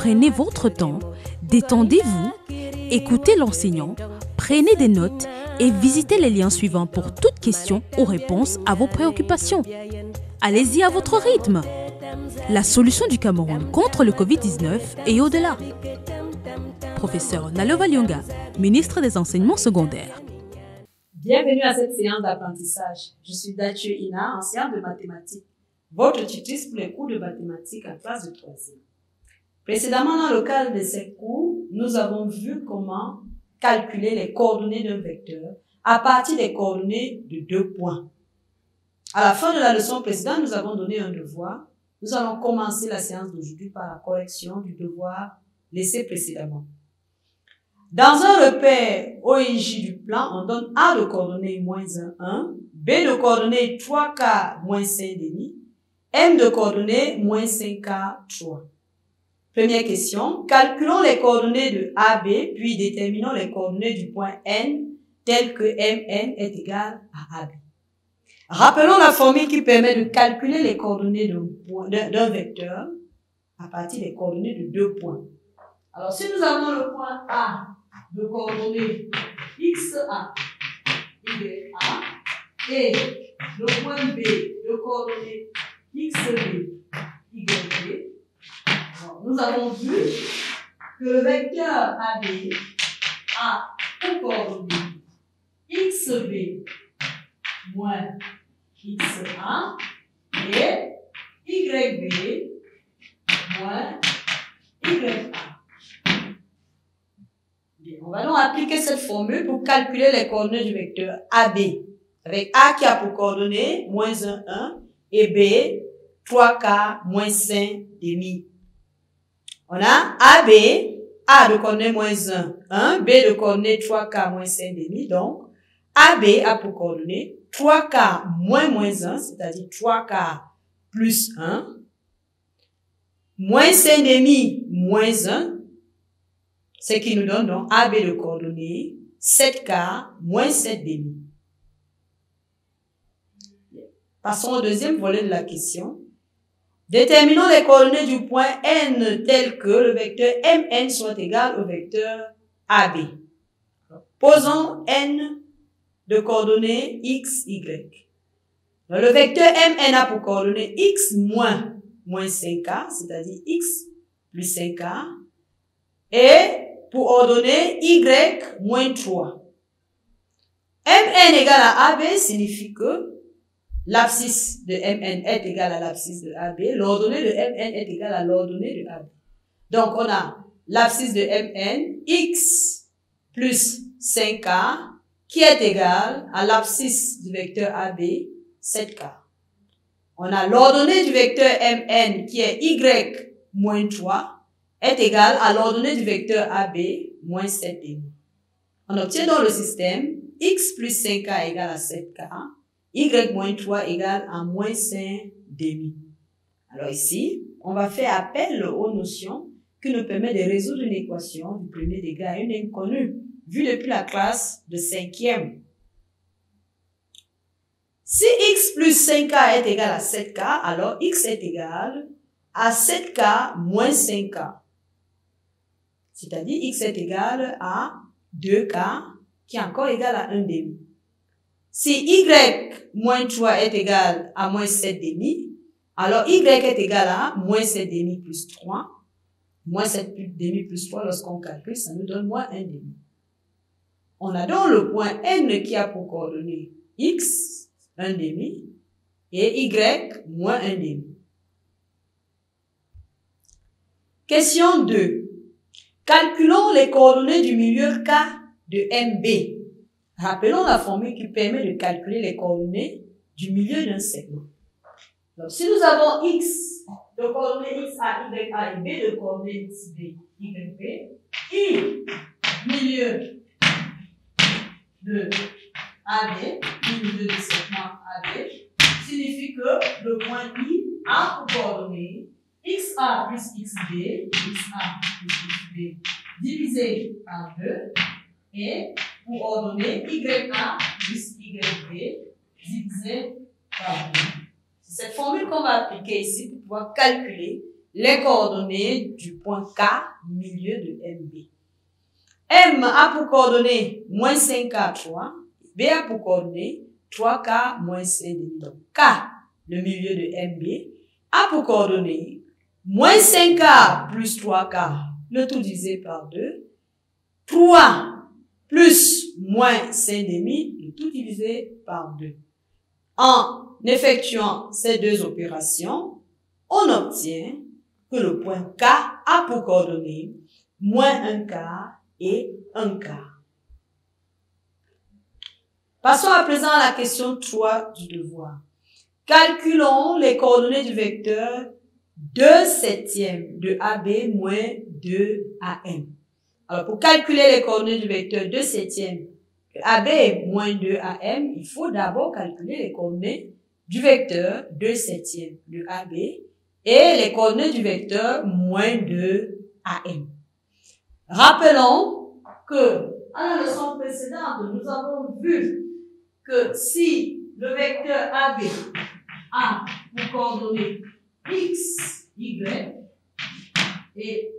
prenez votre temps, détendez-vous, écoutez l'enseignant, prenez des notes et visitez les liens suivants pour toute question ou réponse à vos préoccupations. Allez-y à votre rythme. La solution du Cameroun contre le Covid-19 est au-delà. Professeur Nalova Lyonga, ministre des Enseignements secondaires. Bienvenue à cette séance d'apprentissage. Je suis Dathieu Ina, enseignante de mathématiques, votre tutrice pour les cours de mathématiques à classe de troisième. Précédemment, dans le cadre de ces cours, nous avons vu comment calculer les coordonnées d'un vecteur à partir des coordonnées de deux points. À la fin de la leçon précédente, nous avons donné un devoir. Nous allons commencer la séance d'aujourd'hui par la correction du devoir laissé précédemment. Dans un repère OIJ du plan, on donne A de coordonnées moins 1, 1, B de coordonnées 3K moins 5 demi, M de coordonnées moins 5K 3. Première question, calculons les coordonnées de AB, puis déterminons les coordonnées du point N tel que MN est égal à AB. Rappelons la formule qui permet de calculer les coordonnées d'un vecteur à partir des coordonnées de deux points. Alors, si nous avons le point A de coordonnées XA, YA, et le point B de coordonnées XB, YB, nous avons vu que le vecteur AB a pour coordonnées XB moins XA et YB moins YA. On va donc appliquer cette formule pour calculer les coordonnées du vecteur AB. Avec A qui a pour coordonnées moins 1, 1 et B 3K moins 5 demi. On a AB, A de coordonnées moins 1, 1, B de coordonnées 3K moins 5 demi. Donc, AB a pour coordonnées 3K moins moins 1, c'est-à-dire 3K plus 1, moins 5 demi moins 1, ce qui nous donne donc AB de coordonnées 7K moins 7 demi. Passons au deuxième volet de la question. Déterminons les coordonnées du point N tel que le vecteur MN soit égal au vecteur AB. Posons N de coordonnées x, y. le vecteur mn a pour coordonnées x moins moins 5k, c'est-à-dire x plus 5k, et pour ordonner y moins 3. mn égale à ab signifie que l'abscisse de mn est égal à l'abscisse de ab, l'ordonnée de mn est égal à l'ordonnée de ab. Donc on a l'abscisse de mn, x plus 5k, qui est égal à l'abscisse du vecteur AB, 7K. On a l'ordonnée du vecteur MN qui est Y moins 3 est égal à l'ordonnée du vecteur AB moins 7 demi. On obtient donc le système X plus 5K égale à 7K, Y moins 3 égale à moins 5 demi. Alors ici, on va faire appel aux notions qui nous permettent de résoudre une équation du premier degré à une inconnue vu depuis la classe de cinquième. Si x plus 5k est égal à 7k, alors x est égal à 7k moins 5k. C'est-à-dire x est égal à 2k qui est encore égal à 1 demi. Si y moins 3 est égal à moins 7 demi, alors y est égal à moins 7 demi plus 3. Moins 7 demi plus 3, lorsqu'on calcule, ça nous donne moins 1 demi. On a donc le point N qui a pour coordonnées X, 1 demi, et Y moins 1 demi. Question 2. Calculons les coordonnées du milieu K de MB. Rappelons la formule qui permet de calculer les coordonnées du milieu d'un segment. Donc, si nous avons X de coordonnées X A, Y A et B de coordonnées X B, Y B, I, milieu de AB, milieu de segment AB, signifie que le point I a pour coordonnées XA plus XB, XA plus XB divisé par 2 et pour ordonner YA plus YB divisé par 2. C'est cette formule qu'on va appliquer ici pour pouvoir calculer les coordonnées du point K milieu de MB. M a pour coordonnées moins 5K 3, B a pour coordonnées 3K moins 5 Donc K, le milieu de MB, a pour coordonnées moins 5K plus 3K, le tout divisé par 2, 3 plus moins 5 demi, le tout divisé par 2. En effectuant ces deux opérations, on obtient que le point K a pour coordonnées moins 1 quart et 1 quart. Passons à présent à la question 3 du devoir. Calculons les coordonnées du vecteur 2 septièmes de AB moins 2 AM. Alors, pour calculer les coordonnées du vecteur 2 septièmes de AB moins 2 AM, il faut d'abord calculer les coordonnées du vecteur 2 septièmes de AB et les coordonnées du vecteur moins 2 AM. Rappelons que, à la leçon précédente, nous avons vu que si le vecteur AB a pour coordonnées x, y et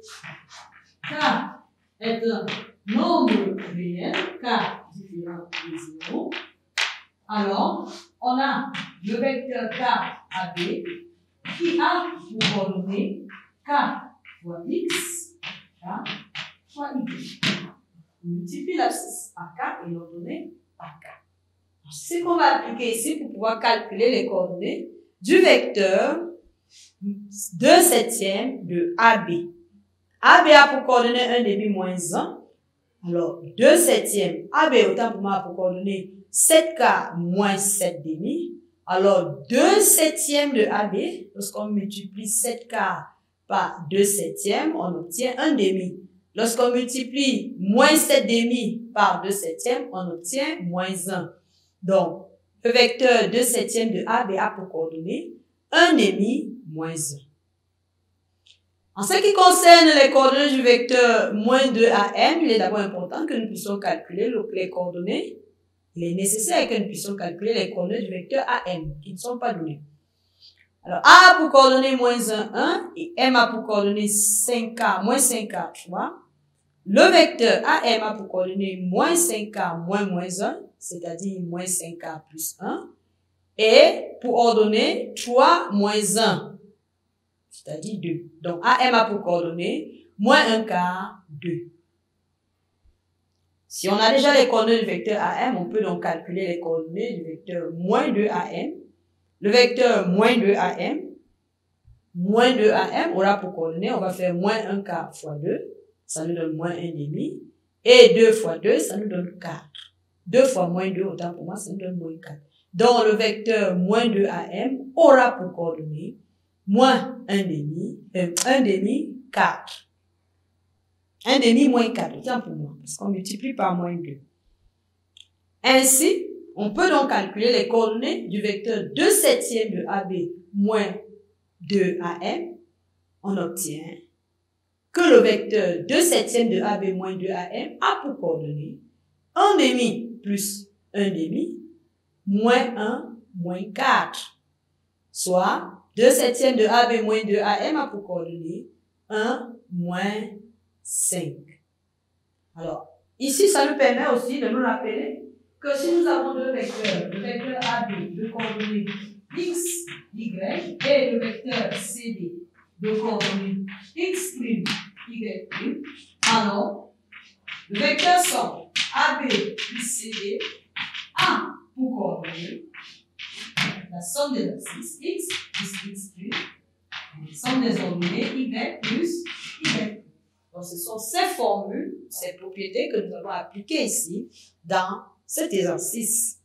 k est un nombre réel, k différent de 0, alors on a le vecteur k AB qui a pour coordonnées k fois x, k fois y. On multiplie l'abscisse par k et l'ordonnée par k. C'est ce qu'on va appliquer ici pour pouvoir calculer les coordonnées du vecteur 2 septièmes de AB. AB a pour coordonnées 1 demi moins 1. Alors, 2 septièmes, AB autant pour moi pour coordonnées 7K moins 7 demi. Alors, 2 septièmes de AB, lorsqu'on multiplie 7K par 2 septièmes, on obtient 1 demi. Lorsqu'on multiplie moins 7 demi par 2 septièmes, on obtient moins 1. Donc, le vecteur 2 septièmes de AB a pour coordonnées 1 demi moins 1. En ce qui concerne les coordonnées du vecteur moins 2 à m, il est d'abord important que nous puissions calculer les coordonnées. Il est nécessaire que nous puissions calculer les coordonnées du vecteur AM, qui ne sont pas données. Alors, A a pour coordonnées moins 1, 1, et M a pour coordonnées 5K, moins 5K, 3. Le vecteur AM a pour coordonnées moins 5K, moins moins 1, c'est-à-dire moins 5K plus 1 et pour ordonner 3 moins 1, c'est-à-dire 2. Donc AM a pour coordonner moins 1 quart, 2. Si on a déjà les coordonnées du vecteur AM, on peut donc calculer les coordonnées du vecteur moins 2 AM. Le vecteur moins 2 AM, moins 2 AM, on a pour coordonnées, on va faire moins 1 quart fois 2, ça nous donne moins 1 demi. Et 2 fois 2, ça nous donne 4. 2 fois moins 2, autant pour moi, ça nous donne moins 4 dont le vecteur moins 2 AM aura pour coordonnées moins 1 demi, euh, 1 demi, 4. 1 demi moins 4, tiens pour moi, parce qu'on multiplie par moins 2. Ainsi, on peut donc calculer les coordonnées du vecteur 2 septièmes de AB moins 2 AM. On obtient que le vecteur 2 septièmes de AB moins 2 AM a pour coordonnées 1 demi plus 1 demi moins 1, moins 4. Soit 2 septièmes de AB moins 2 AM a pour coordonnées 1, moins 5. Alors, ici, ça nous permet aussi de nous rappeler que si nous avons deux vecteurs, le vecteur AB de coordonnées x, y, et le vecteur CD de coordonnées x', y', alors, le vecteur somme AB plus CD a pour coordonnées la somme des abscisses x plus x plus la somme des ordonnées y plus y. Donc, ce sont ces formules, ces propriétés que nous allons appliquer ici dans cet exercice.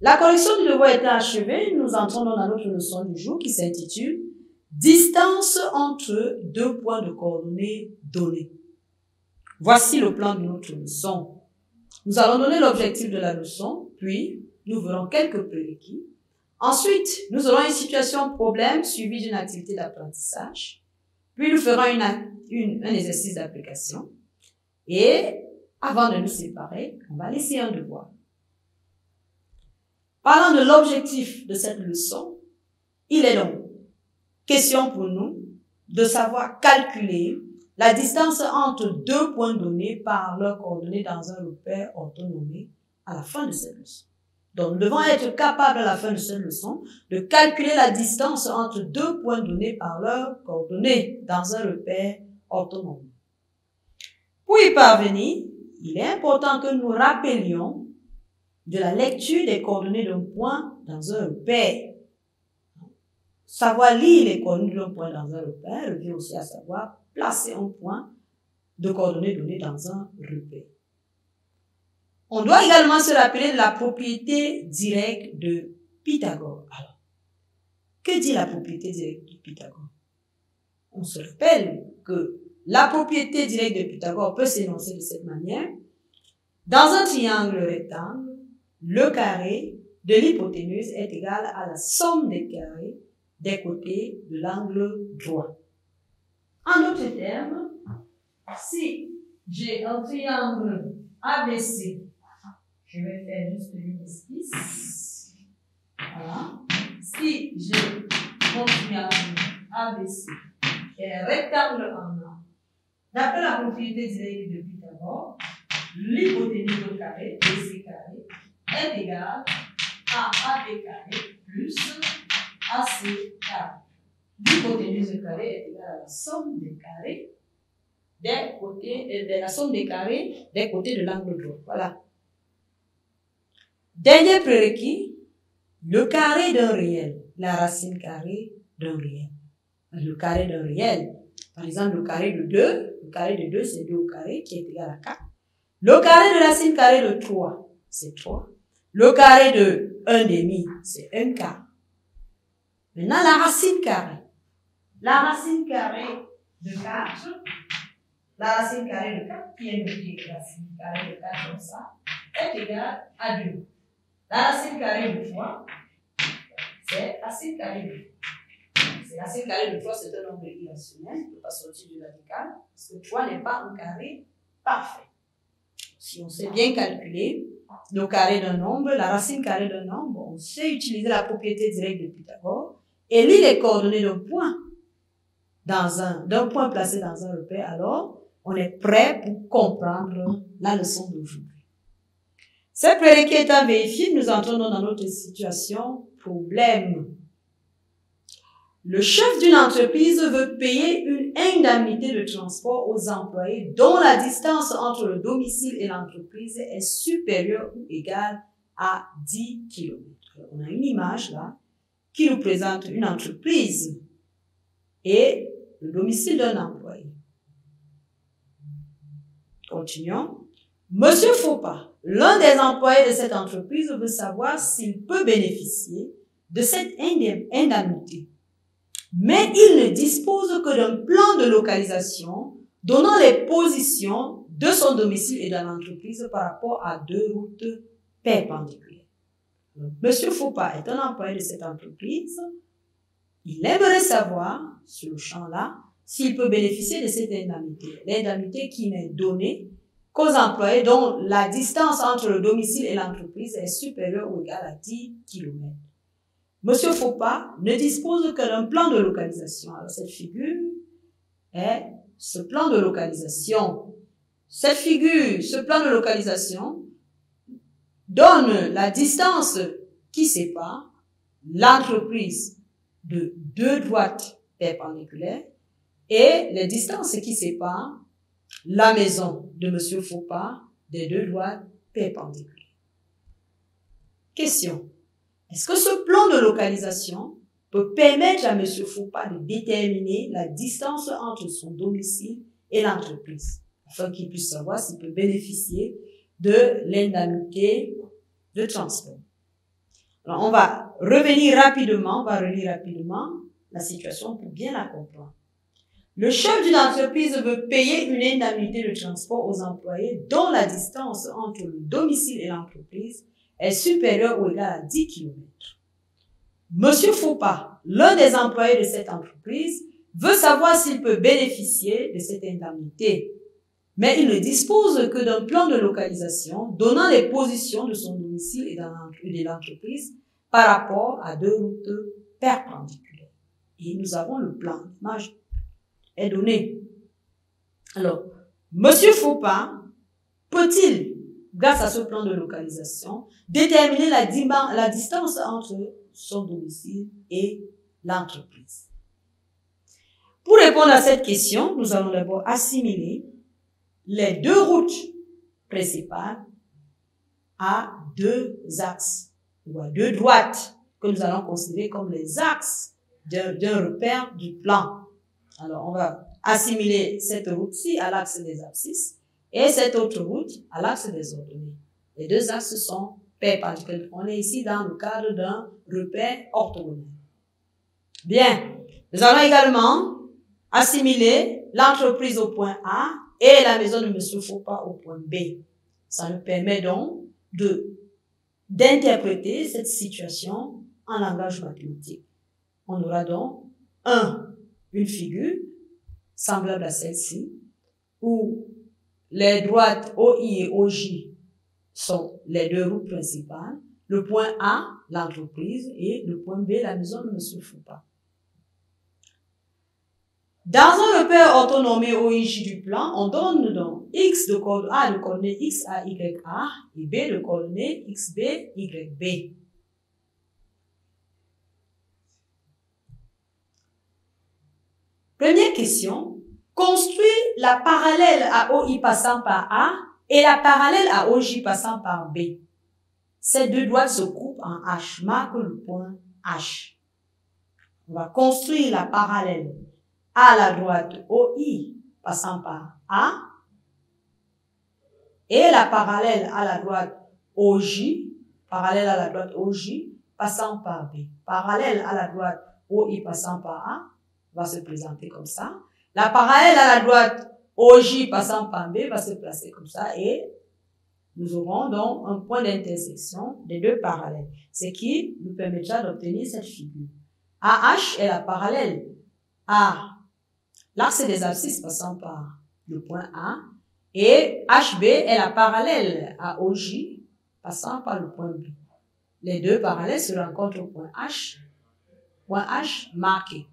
La correction du devoir étant achevée, nous entrons dans notre leçon du jour qui s'intitule Distance entre deux points de coordonnées donnés. Voici le plan de notre leçon. Nous allons donner l'objectif de la leçon, puis nous verrons quelques prérequis. Ensuite, nous aurons une situation problème suivie d'une activité d'apprentissage. Puis nous ferons une, un exercice d'application. Et avant de nous séparer, on va laisser un devoir. Parlant de l'objectif de cette leçon, il est donc question pour nous de savoir calculer la distance entre deux points donnés par leurs coordonnées dans un repère autonomé à la fin de cette leçon. Donc, nous devons être capables à la fin de cette leçon de calculer la distance entre deux points donnés par leurs coordonnées dans un repère autonome. Pour y parvenir, il est important que nous rappelions de la lecture des coordonnées d'un point dans un repère. Savoir lire les coordonnées d'un point dans un repère revient aussi à savoir placer un point de coordonnées données dans un repère. On doit également se rappeler de la propriété directe de Pythagore. Alors, que dit la propriété directe de Pythagore? On se rappelle que la propriété directe de Pythagore peut s'énoncer de cette manière. Dans un triangle rectangle, le carré de l'hypoténuse est égal à la somme des carrés des côtés de l'angle droit. En d'autres termes, si j'ai un triangle ABC, je vais faire juste une esquisse. Voilà. Si j'ai mon triangle ABC, qui est un rectangle en A, d'après la propriété directe de Pythagore, l'hypoténuse au carré, BC carré, est égal à AB carré plus AC carré. L'hypoténuse au carré est égale à la somme des carrés des côtés, de la somme des carrés des côtés de l'angle droit. Voilà. Dernier prérequis, le carré d'un réel, la racine carrée d'un réel. Le carré d'un réel. Par exemple, le carré de 2, le carré de 2, c'est 2 au carré, qui est égal à 4. Le carré de racine carrée de 3, c'est 3. Le carré de 1 demi, c'est 1 quart. Maintenant, la racine carrée. La racine carrée de 4, la racine carrée de 4, qui est notée racine carrée de 4 comme ça, est égale à 2. La racine carrée de 3, c'est racine carrée de 3. C'est racine carrée de 3, c'est un nombre irrationnel, il ne peut pas sortir du radical, parce que 3 n'est pas un carré parfait. Si on sait bien calculer le carré d'un nombre, la racine carrée d'un nombre, on sait utiliser la propriété directe de Pythagore et lire les coordonnées d'un point dans un, d'un point placé dans un repère, alors on est prêt pour comprendre la leçon d'aujourd'hui. Ces prérequis étant vérifiés, nous entrons dans notre situation problème. Le chef d'une entreprise veut payer une indemnité de transport aux employés dont la distance entre le domicile et l'entreprise est supérieure ou égale à 10 km. On a une image là qui nous présente une entreprise et le domicile d'un employé. Continuons. Monsieur Faupas, l'un des employés de cette entreprise veut savoir s'il peut bénéficier de cette indemnité. Mais il ne dispose que d'un plan de localisation donnant les positions de son domicile et de l'entreprise par rapport à deux routes perpendiculaires. Monsieur Faupas est un employé de cette entreprise. Il aimerait savoir, sur le champ-là, s'il peut bénéficier de cette indemnité. L'indemnité qui n'est donnée qu'aux employés dont la distance entre le domicile et l'entreprise est supérieure ou égale à 10 km. Monsieur Faupas ne dispose que d'un plan de localisation. Alors cette figure est ce plan de localisation. Cette figure, ce plan de localisation donne la distance qui sépare l'entreprise de deux droites perpendiculaires et les distances qui séparent la maison de M. Faupas des deux droites perpendiculaires. Question. Est-ce que ce plan de localisation peut permettre à M. Faupas de déterminer la distance entre son domicile et l'entreprise, afin qu'il puisse savoir s'il peut bénéficier de l'indemnité de transport. On va revenir rapidement, on va relire rapidement la situation pour bien la comprendre. Le chef d'une entreprise veut payer une indemnité de transport aux employés dont la distance entre le domicile et l'entreprise est supérieure ou égale à 10 km. Monsieur Foupa, l'un des employés de cette entreprise, veut savoir s'il peut bénéficier de cette indemnité. Mais il ne dispose que d'un plan de localisation donnant les positions de son domicile et de l'entreprise par rapport à deux routes perpendiculaires. Et nous avons le plan. L'image est donné. Alors, Monsieur Faupas peut-il, grâce à ce plan de localisation, déterminer la, la distance entre son domicile et l'entreprise? Pour répondre à cette question, nous allons d'abord assimiler les deux routes principales à deux axes ou à deux droites que nous allons considérer comme les axes d'un repère du plan. Alors, on va assimiler cette route-ci à l'axe des abscisses et cette autre route à l'axe des ordonnées. Les deux axes sont perpendiculaires. On est ici dans le cadre d'un repère orthogonal. Bien. Nous allons également assimiler l'entreprise au point A et la maison de M. Faupas au point B. Ça nous permet donc de d'interpréter cette situation en langage mathématique. On aura donc un, une figure semblable à celle-ci, où les droites OI et OJ sont les deux routes principales, le point A, l'entreprise, et le point B, la maison de M. Foupa. Dans un repère autonomé OIJ du plan, on donne donc X de code A de coordonnées X, et B de coordonnées X, B, Y, B. Première question. Construis la parallèle à OI passant par A et la parallèle à OJ passant par B. Ces deux droites se coupent en H. Marque le point H. On va construire la parallèle à la droite OI passant par A et la parallèle à la droite OJ, parallèle à la droite OJ passant par B. Parallèle à la droite OI passant par A va se présenter comme ça. La parallèle à la droite OJ passant par B va se placer comme ça et nous aurons donc un point d'intersection des deux parallèles, ce qui nous permettra d'obtenir cette figure. AH est la parallèle à l'axe des abscisses passant par le point A et HB est la parallèle à OJ passant par le point B. Les deux parallèles se rencontrent au point H, point H marqué.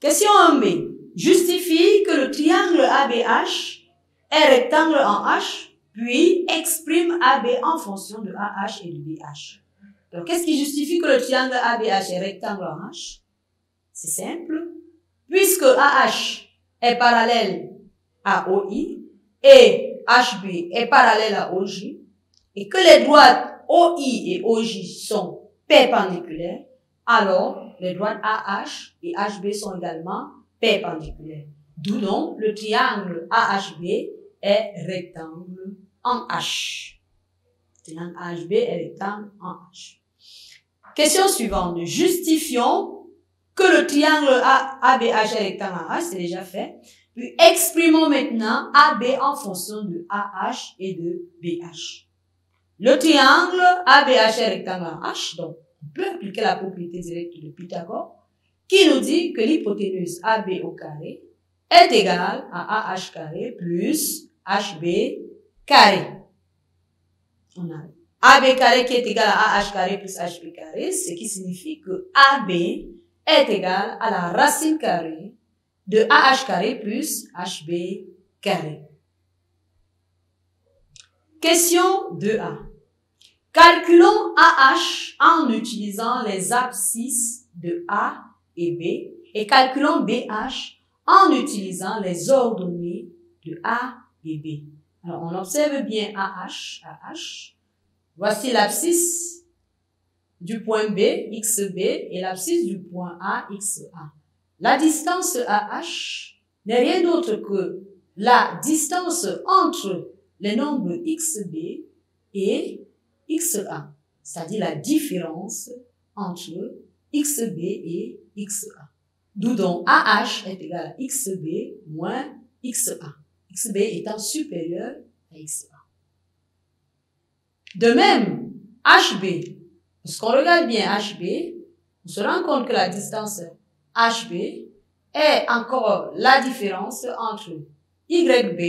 Question 1b. Justifie que le triangle ABH est rectangle en H, puis exprime AB en fonction de AH et de BH. Donc, qu'est-ce qui justifie que le triangle ABH est rectangle en H? C'est simple. Puisque AH est parallèle à OI et HB est parallèle à OJ, et que les droites OI et OJ sont perpendiculaires, alors les droites AH et HB sont également perpendiculaires. D'où donc le triangle AHB est rectangle en H. Le triangle AHB est rectangle en H. Question suivante. Justifions que le triangle ABH est rectangle en H, c'est déjà fait. Puis exprimons maintenant AB en fonction de AH et de BH. Le triangle ABH est rectangle en H, donc on peut appliquer la propriété directe de Pythagore, qui nous dit que l'hypoténuse AB au carré est égale à AH carré plus HB carré. On a AB carré qui est égal à AH carré plus HB carré, ce qui signifie que AB est égal à la racine carrée de AH carré plus HB carré. Question 2A. Calculons AH en utilisant les abscisses de A et B et calculons BH en utilisant les ordonnées de A et B. Alors, on observe bien AH, AH. Voici l'abscisse du point B, XB, et l'abscisse du point A, XA. La distance AH n'est rien d'autre que la distance entre les nombres XB et XA, c'est-à-dire la différence entre XB et XA. D'où donc AH est égal à XB moins XA. XB étant supérieur à XA. De même, HB, lorsqu'on regarde bien HB, on se rend compte que la distance HB est encore la différence entre YB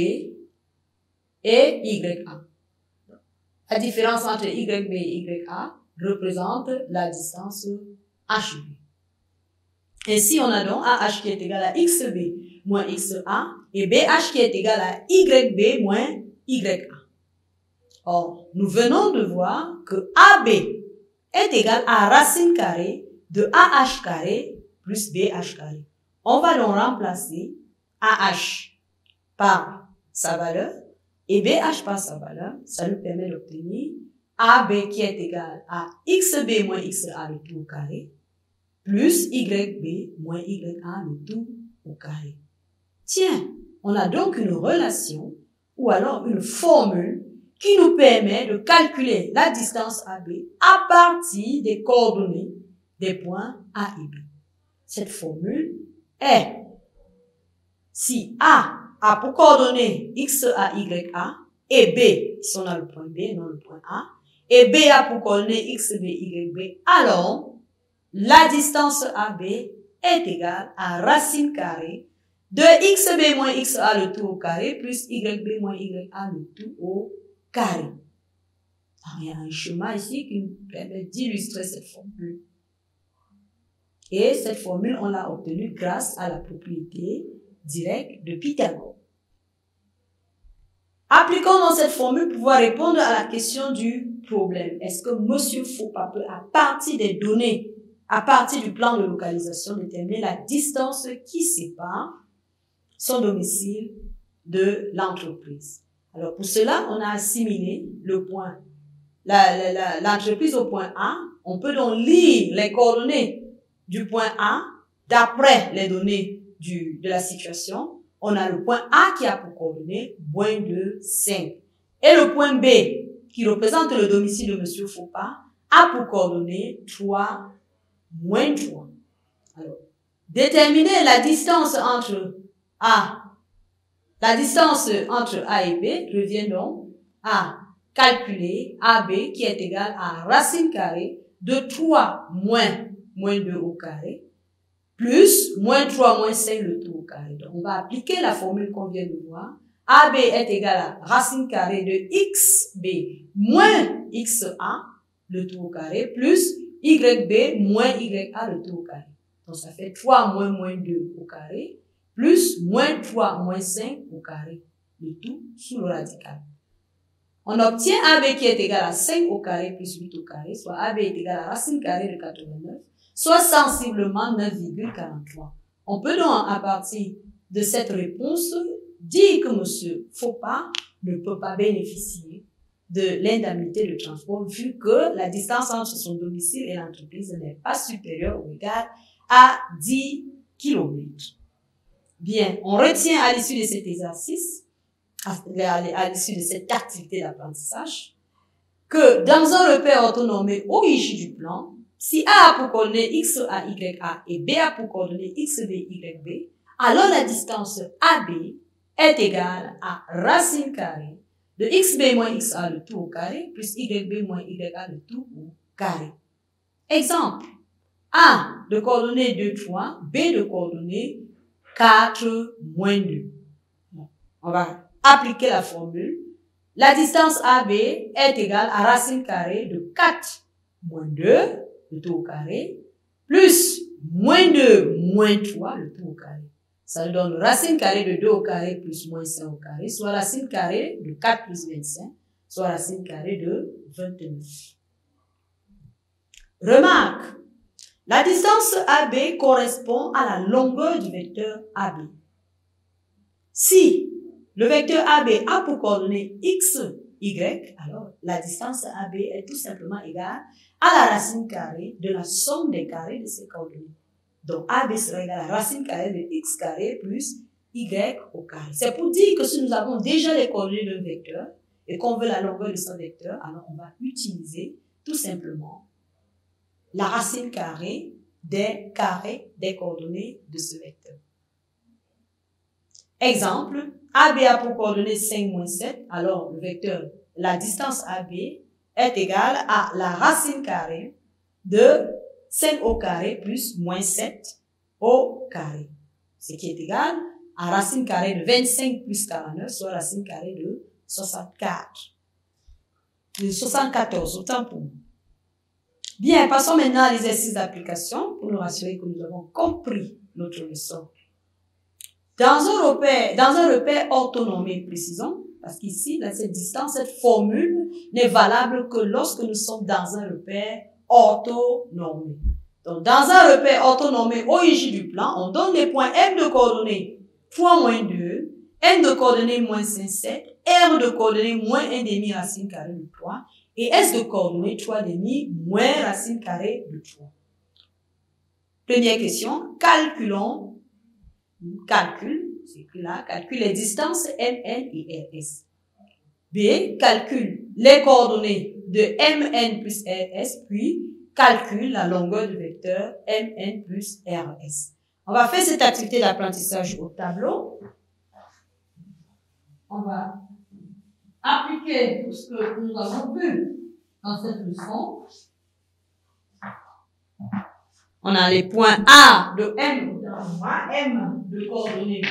et YA. La différence entre YB et YA représente la distance HB. Ainsi, on a donc AH qui est égal à XB moins XA et BH qui est égal à YB moins YA. Or, nous venons de voir que AB est égal à racine carrée de AH carré plus BH carré. On va donc remplacer AH par sa valeur et BH par sa valeur. Ça nous permet d'obtenir AB qui est égal à XB moins XA le tout au carré plus YB moins YA le tout au carré. Tiens, on a donc une relation ou alors une formule qui nous permet de calculer la distance AB à partir des coordonnées des points A et B. Cette formule est si A a pour coordonnées X, A, Y, A et B, si on a le point B, non le point A, et B a pour coordonnées X, B, Y, B, alors la distance AB est égale à racine carrée de xb moins xa le tout au carré plus yb moins ya le tout au carré. il y a un schéma ici qui nous permet d'illustrer cette formule. Et cette formule, on l'a obtenue grâce à la propriété directe de Pythagore. Appliquons dans cette formule pour pouvoir répondre à la question du problème. Est-ce que Monsieur Faupas peut, à partir des données, à partir du plan de localisation, déterminer la distance qui sépare son domicile de l'entreprise? Alors pour cela, on a assimilé le point, l'entreprise au point A. On peut donc lire les coordonnées du point A d'après les données du, de la situation. On a le point A qui a pour coordonnées moins de 5. Et le point B, qui représente le domicile de Monsieur Faupas, a pour coordonnées 3 moins 3. Alors, déterminer la distance entre a. La distance entre A et B revient donc à calculer AB qui est égal à racine carrée de 3 moins moins 2 au carré plus moins 3 moins 5 le tout au carré. Donc on va appliquer la formule qu'on vient de voir. AB est égal à racine carrée de XB moins XA le tout au carré plus YB moins YA le tout au carré. Donc ça fait 3 moins moins 2 au carré plus moins 3 moins 5 au carré. Le tout sous le radical. On obtient AB qui est égal à 5 au carré plus 8 au carré, soit AB est égal à racine carrée de 89, soit sensiblement 9,43. On peut donc, à partir de cette réponse, dire que monsieur Faupas ne peut pas bénéficier de l'indemnité de transport vu que la distance entre son domicile et l'entreprise n'est pas supérieure ou égale à 10 kilomètres. Bien, on retient à l'issue de cet exercice, à l'issue de cette activité d'apprentissage, que dans un repère autonome origine du plan, si A a pour coordonnées X, A, Y, A et B a pour coordonnées X, B, Y, B, alors la distance AB est égale à racine carrée de XB moins XA le tout au carré plus YB moins YA le tout au carré. Exemple. A de coordonnées 2, 3, B de coordonnées 4 moins 2. On va appliquer la formule. La distance AB est égale à racine carrée de 4 moins 2, le tout au carré, plus moins 2 moins 3, le tout au carré. Ça donne racine carrée de 2 au carré plus moins 5 au carré, soit racine carrée de 4 plus 25, soit racine carrée de 29. Remarque, la distance AB correspond à la longueur du vecteur AB. Si le vecteur AB a pour coordonnée x, y, alors la distance AB est tout simplement égale à la racine carrée de la somme des carrés de ces coordonnées. Donc AB sera égal à la racine carrée de x carré plus y au carré. C'est pour dire que si nous avons déjà les coordonnées d'un vecteur et qu'on veut la longueur de ce vecteur, alors on va utiliser tout simplement la racine carrée des carrés des coordonnées de ce vecteur. Exemple, AB a pour coordonnée 5 moins 7, alors le vecteur, la distance AB est égale à la racine carrée de 5 au carré plus moins 7 au carré. Ce qui est égal à racine carrée de 25 plus 49, soit racine carrée de 64. De 74, autant pour. Bien, passons maintenant à l'exercice d'application pour nous rassurer que nous avons compris notre leçon. Dans un repère, dans un repère orthonomé, précisons, parce qu'ici, dans cette distance, cette formule n'est valable que lorsque nous sommes dans un repère orthonomé. Donc, dans un repère orthonomé OIJ du plan, on donne les points M de coordonnées 3 moins 2, N de coordonnées moins 5, 7, R de coordonnées moins 1 demi racine carrée de 3, et S de coordonnées 3 demi moins racine carrée de 3. Première question, calculons calcul, c'est écrit là, calcule les distances MN et RS. B, calcule les coordonnées de MN plus RS, puis calcule la longueur du vecteur MN plus RS. On va faire cette activité d'apprentissage au tableau. On va appliquer tout ce que nous avons vu dans cette leçon. On a les points A de M, M de coordonnées.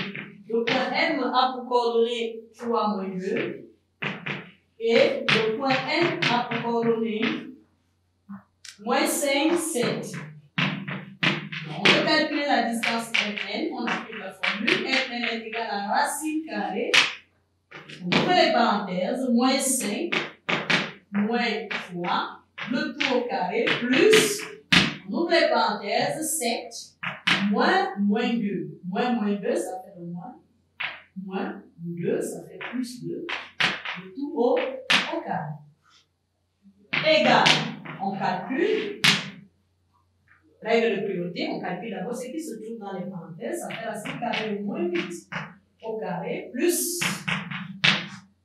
Le point M a pour coordonnées 3 moins 2. Et le point N a pour coordonnées moins 5, 7. On peut calculer la distance Mn, on applique la formule. Mn est égal à racine carrée. On ouvre les parenthèses, moins 5, moins 3, le tout au carré, plus on ouvre les parenthèses, 7, moins, moins 2. Moins, moins 2, ça fait le moins. Moins 2, ça fait plus 2. Le tout au, au carré. Égal, on calcule. Règle de priorité, on calcule d'abord ce qui se trouve dans les parenthèses. Ça fait racine carrée de moins 8 au carré, plus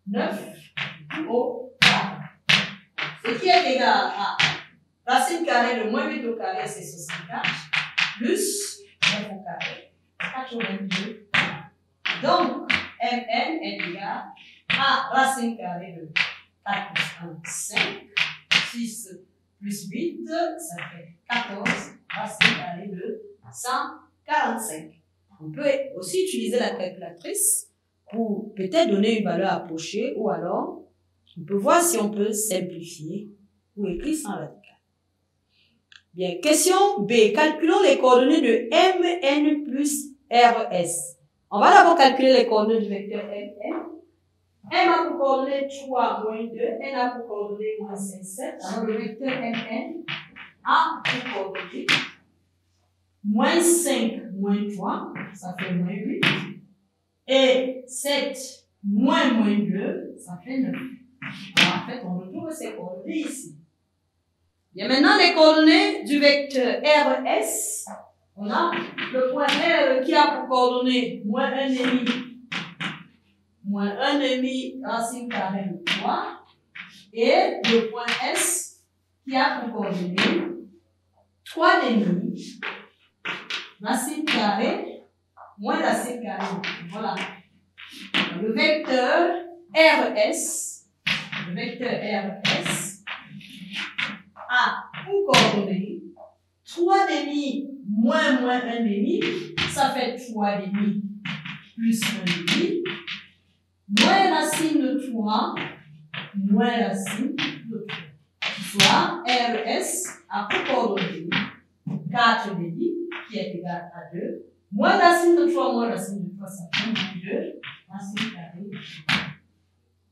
9 au carré. Ce qui est égal à Racine carrée de moins 8 au carré, c'est 64, plus 9 au carré, 82. Donc, Mn est égal à racine carrée de 4 plus 1, 5, 6 plus 8, ça fait 14, racine carrée de 145. On peut aussi utiliser la calculatrice pour peut-être donner une valeur approchée ou alors on peut voir si on peut simplifier ou écrire sans la Bien, question B. Calculons les coordonnées de MN plus RS. On va d'abord calculer les coordonnées du vecteur MN. M a pour coordonnées 3 moins 2, N a pour coordonnées moins 5, 7. Alors le vecteur MN a pour coordonnées moins 5 moins 3, ça fait moins 8. Et 7 moins moins 2, ça fait 9. Alors en fait, on retrouve ces coordonnées ici. Bien, maintenant, les coordonnées du vecteur RS. On a le point R qui a pour coordonnées moins 1,5, moins 1,5 racine carrée de 3. Et le point S qui a pour coordonnées 3,5 racine carrée moins racine carrée. Voilà. Le vecteur RS, le vecteur RS a pour coordonnée 3 demi moins moins 1 demi, ça fait 3 demi plus 1 demi, moins racine de 3, moins racine de 3. Soit RS a pour coordonnée 4 demi, qui est égal à 2, moins racine de 3, moins racine de 3, ça fait moins 2, racine carrée.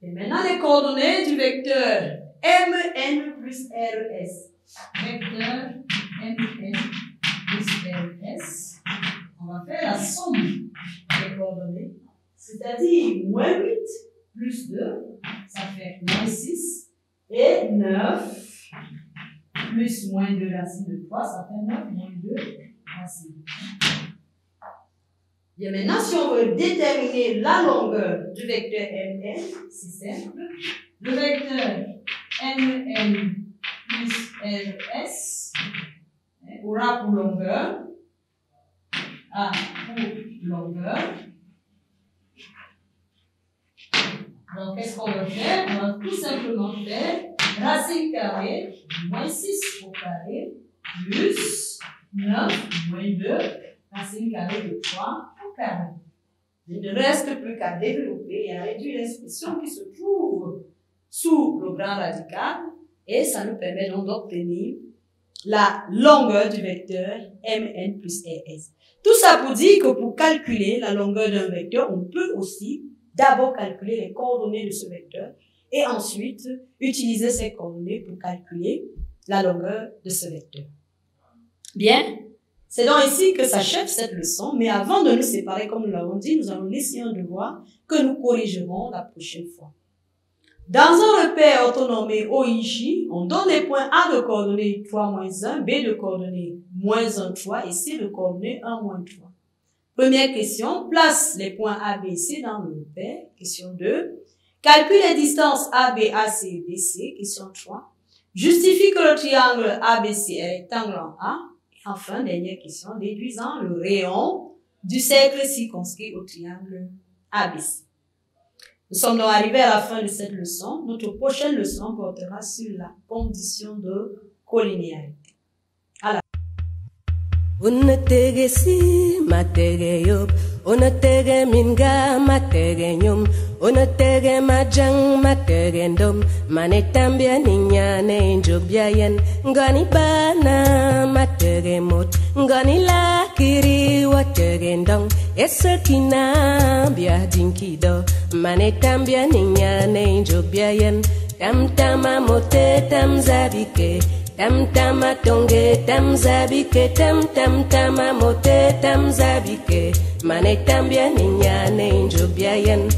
Et maintenant les coordonnées du vecteur MN plus RS. Vecteur MN plus RS. On va faire la somme des coordonnées. C'est-à-dire moins 8 plus 2, ça fait moins 6. Et 9 plus moins 2 racine de 3, ça fait 9 moins 2 racine de 3. Maintenant, si on veut déterminer la longueur du vecteur MN, c'est simple. Le vecteur MN plus LS aura pour longueur A pour longueur. Donc, qu'est-ce qu'on va faire? On va tout simplement faire racine carrée moins 6 au carré plus 9 moins 2 racine carrée de 3 Il ne reste plus qu'à développer et à réduire l'expression qui se trouve sous le grand radical et ça nous permet donc d'obtenir la longueur du vecteur mn plus rs. Tout ça pour dire que pour calculer la longueur d'un vecteur, on peut aussi d'abord calculer les coordonnées de ce vecteur et ensuite utiliser ces coordonnées pour calculer la longueur de ce vecteur. Bien, c'est donc ici que s'achève cette leçon, mais avant de nous séparer, comme nous l'avons dit, nous allons laisser un devoir que nous corrigerons la prochaine fois. Dans un repère autonomé OIJ, on donne les points A de coordonnées 3 moins 1, B de coordonnées moins 1, 3 et C de coordonnées 1 moins 3. Première question, place les points A, B, C dans le repère. Question 2. Calcule les distances A, B, AC et BC. Question 3. Justifie que le triangle ABC est rectangle en A. Enfin, dernière question, déduisant le rayon du cercle circonscrit au triangle ABC. Nous sommes donc arrivés à la fin de cette leçon. Notre prochaine leçon portera sur la condition de collinéarité. Unotege majang makegendom Manetambia ninyane injubyayen Ngani bana, matege mot Ngani lakiri wategendong Esokina bia dinkido. Manetambia ninyane injubyayen Tamtama mote, tamzabike. Tamtama tonge, tamzabike. Tamtamtama mote, tamzabike. Manetambia ninyane injubyayen